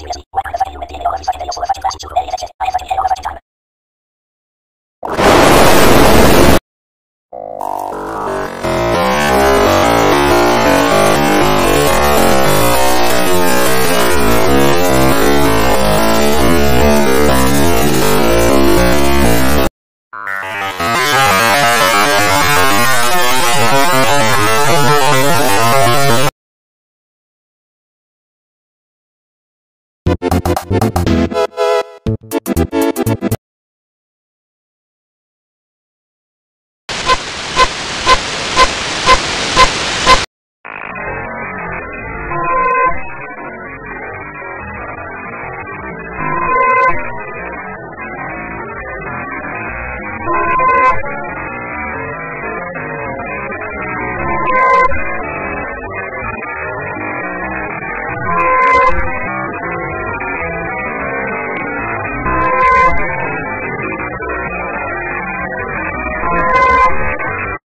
Seriously, what are you fucking idiots for fucking class Música